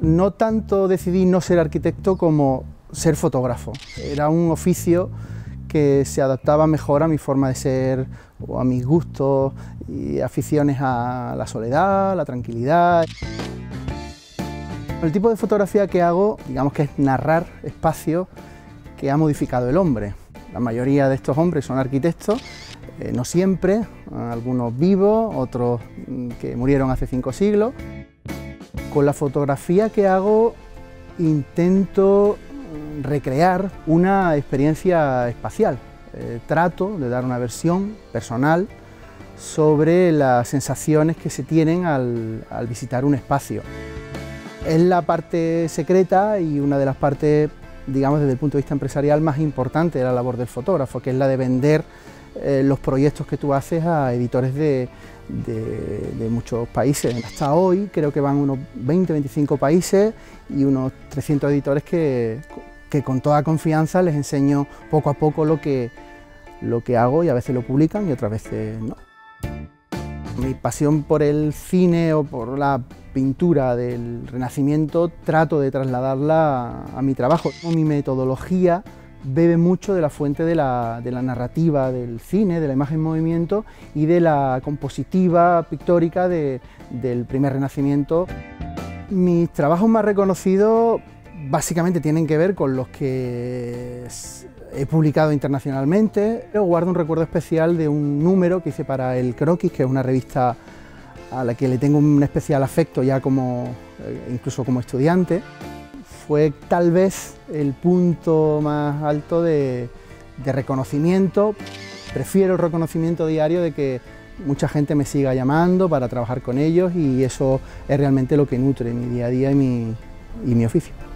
No tanto decidí no ser arquitecto como ser fotógrafo. Era un oficio que se adaptaba mejor a mi forma de ser o a mis gustos y aficiones a la soledad, la tranquilidad. El tipo de fotografía que hago, digamos que es narrar espacios que ha modificado el hombre. La mayoría de estos hombres son arquitectos, eh, no siempre, algunos vivos, otros mm, que murieron hace cinco siglos. Con la fotografía que hago intento mm, recrear una experiencia espacial. Eh, trato de dar una versión personal sobre las sensaciones que se tienen al, al visitar un espacio. Es la parte secreta y una de las partes, digamos, desde el punto de vista empresarial más importante de la labor del fotógrafo, que es la de vender eh, los proyectos que tú haces a editores de, muchos países. Hasta hoy creo que van unos 20, 25 países y unos 300 editores que, con toda confianza les enseño poco a poco lo que, lo que hago y a veces lo publican y otras veces no. Mi pasión por el cine o por la pintura del Renacimiento trato de trasladarla a, a mi trabajo. Mi metodología bebe mucho de la fuente de la, narrativa del cine, de la imagen en movimiento y de la compositiva pictórica del primer renacimiento. Mis trabajos más reconocidos básicamente tienen que ver con los que he publicado internacionalmente. Guardo un recuerdo especial de un número que hice para El Croquis, que es una revista a la que le tengo un especial afecto ya como, eh, incluso como estudiante fue tal vez el punto más alto de, reconocimiento. Prefiero el reconocimiento diario de que mucha gente me siga llamando para trabajar con ellos y eso es realmente lo que nutre mi día a día y mi oficio.